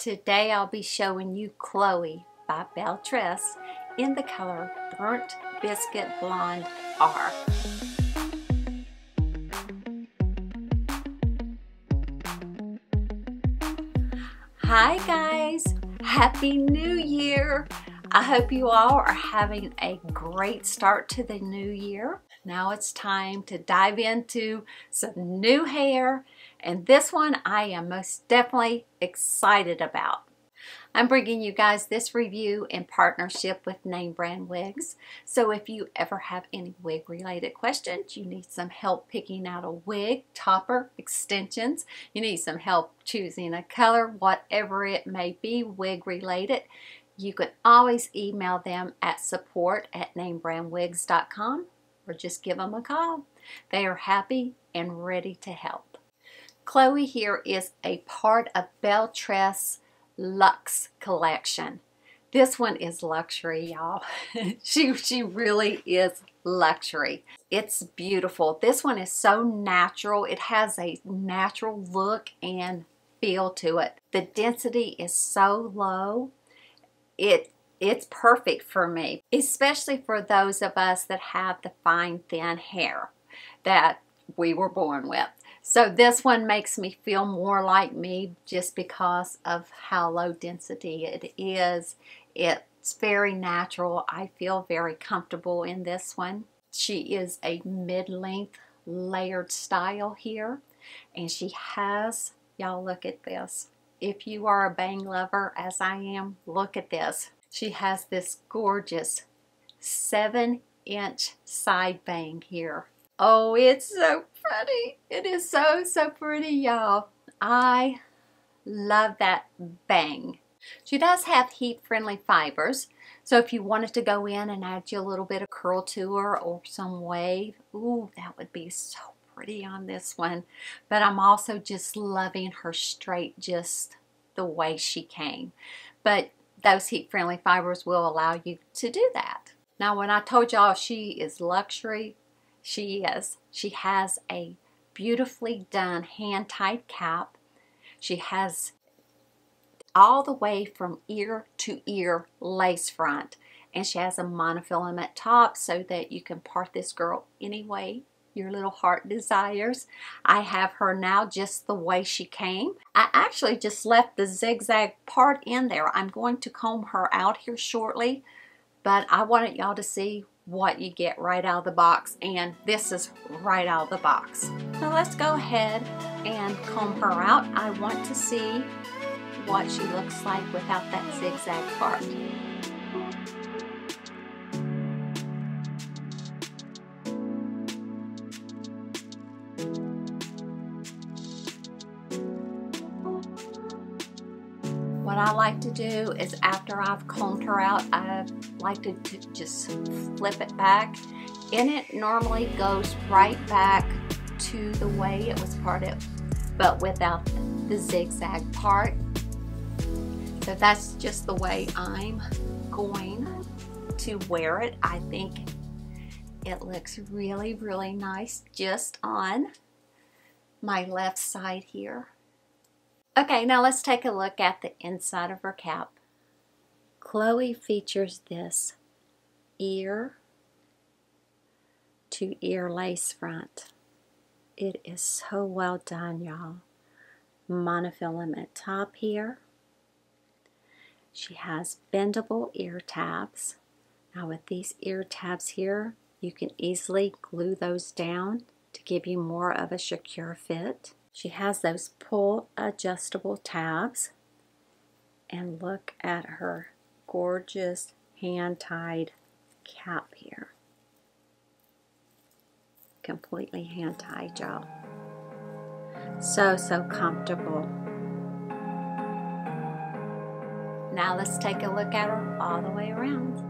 Today I'll be showing you Chloe by Belle Tress in the color Burnt Biscuit Blonde R. Hi guys, Happy New Year! I hope you all are having a great start to the new year. Now it's time to dive into some new hair and this one I am most definitely excited about. I'm bringing you guys this review in partnership with Name Brand Wigs. So if you ever have any wig related questions, you need some help picking out a wig, topper, extensions, you need some help choosing a color, whatever it may be wig related, you can always email them at support at namebrandwigs.com or just give them a call. They are happy and ready to help. Chloe here is a part of Belle Tress Luxe collection. This one is luxury, y'all. she, she really is luxury. It's beautiful. This one is so natural. It has a natural look and feel to it. The density is so low. It it's perfect for me, especially for those of us that have the fine, thin hair that we were born with. So this one makes me feel more like me just because of how low density it is. It's very natural. I feel very comfortable in this one. She is a mid-length layered style here. And she has, y'all look at this. If you are a bang lover as I am, look at this. She has this gorgeous 7 inch side bang here. Oh, it's so pretty. It is so, so pretty, y'all. I love that bang. She does have heat-friendly fibers, so if you wanted to go in and add you a little bit of curl to her or some wave, ooh, that would be so pretty on this one. But I'm also just loving her straight, just the way she came. But those heat-friendly fibers will allow you to do that. Now, when I told y'all she is luxury, she is. She has a beautifully done hand-tied cap. She has all the way from ear to ear lace front. And she has a monofilament top so that you can part this girl any way your little heart desires. I have her now just the way she came. I actually just left the zigzag part in there. I'm going to comb her out here shortly, but I wanted y'all to see what you get right out of the box and this is right out of the box. So let's go ahead and comb her out. I want to see what she looks like without that zigzag part. What I like to do is after I've combed her out, I like to, just flip it back. And it normally goes right back to the way it was parted, but without the zigzag part. So that's just the way I'm going to wear it. I think it looks really, really nice just on my left side here. Okay, now let's take a look at the inside of her cap. Chloe features this ear to ear lace front. It is so well done, y'all. Monofilament top here. She has bendable ear tabs. Now with these ear tabs here, you can easily glue those down to give you more of a secure fit. She has those pull adjustable tabs. And look at her gorgeous hand-tied cap here. Completely hand-tied, y'all. So, so comfortable. Now let's take a look at her all the way around.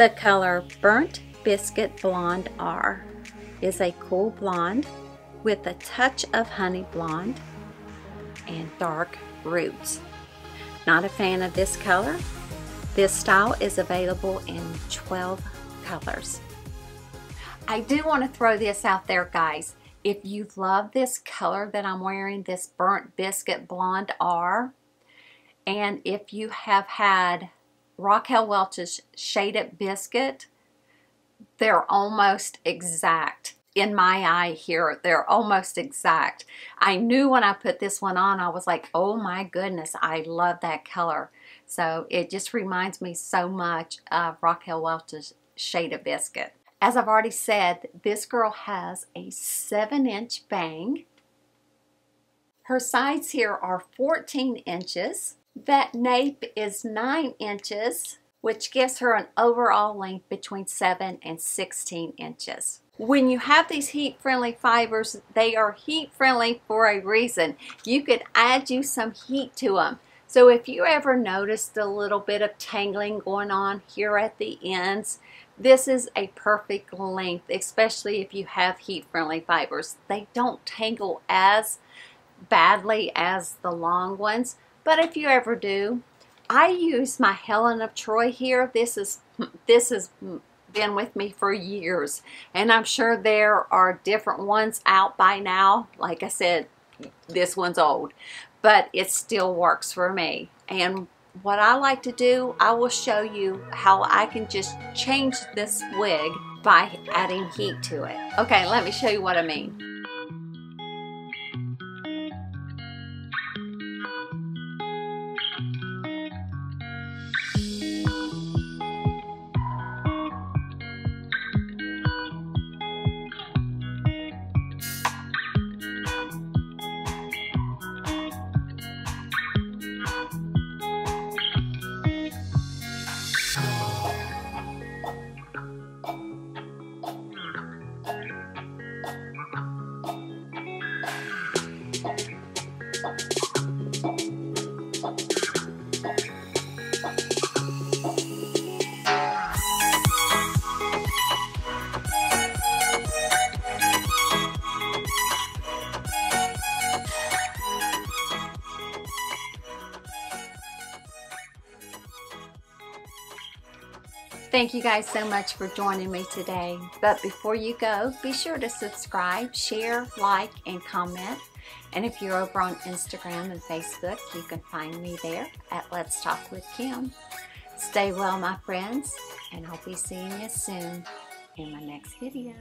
The color Burnt Biscuit Blonde R is a cool blonde with a touch of honey blonde and dark roots. Not a fan of this color. This style is available in 12 colors. I do want to throw this out there, guys. If you love this color that I'm wearing, this Burnt Biscuit Blonde R, and if you have had Raquel Welch's Shaded Biscuit, they're almost exact. In my eye here, they're almost exact. I knew when I put this one on, I was like, oh my goodness, I love that color. So it just reminds me so much of Raquel Welch's Shaded Biscuit. As I've already said, this girl has a 7 inch bang. Her sides here are 14 inches. That nape is 9 inches, which gives her an overall length between 7 and 16 inches. When you have these heat-friendly fibers, they are heat-friendly for a reason. You could add you some heat to them. So if you ever noticed a little bit of tangling going on here at the ends, this is a perfect length, especially if you have heat-friendly fibers. They don't tangle as badly as the long ones, but if you ever do, I use my Helen of Troy here. This is this has been with me for years, and I'm sure there are different ones out by now. Like I said, this one's old, but it still works for me. And what I like to do, I will show you how I can just change this wig by adding heat to it. Okay, let me show you what I mean. Thank you guys so much for joining me today. But before you go, be sure to subscribe, share, like, and comment. And if you're over on Instagram and Facebook, you can find me there at Let's Talk with Kim. Stay well, my friends, and I'll be seeing you soon in my next video.